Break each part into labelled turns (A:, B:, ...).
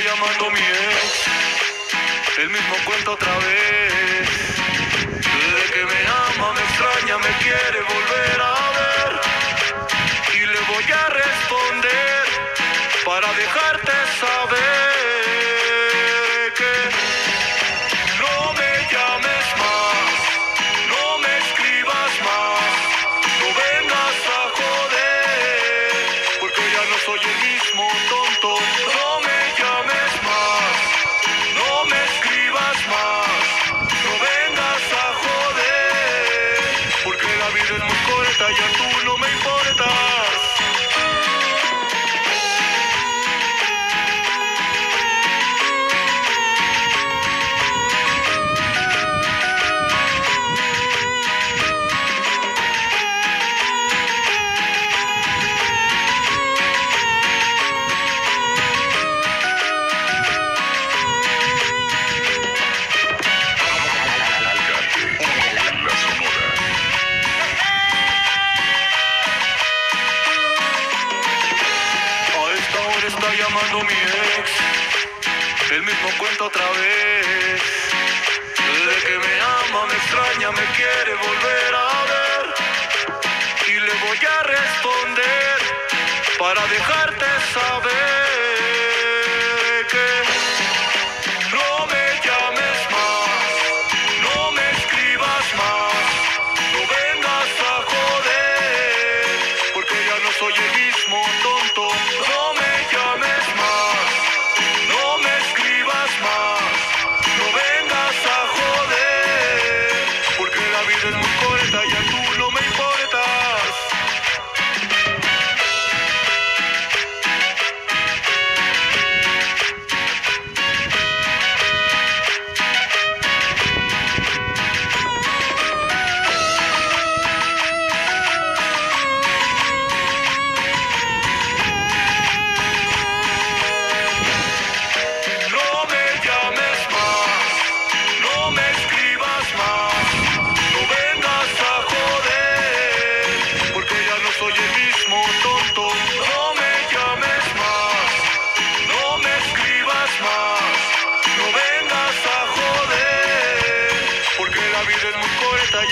A: llamando mi ex. El mismo cuento otra vez. De que me ama, me extraña, me quiere volver a ver. Y le voy a responder para dejarte saber que no me Jaya El mismo cuento otra vez. De que me ama, me extraña, me quiere volver a ver. Y le voy a responder para saber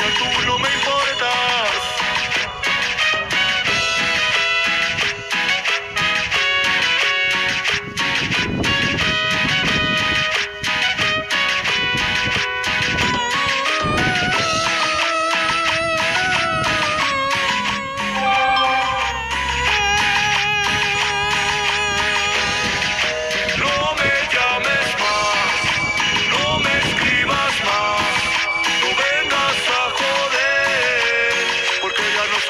A: จ猪ดู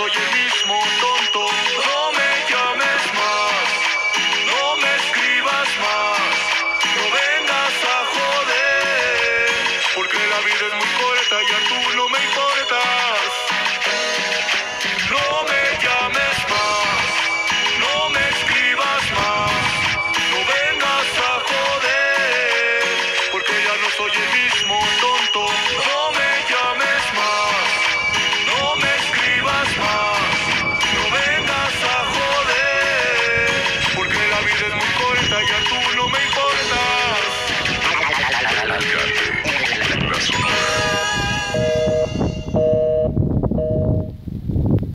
A: to je miš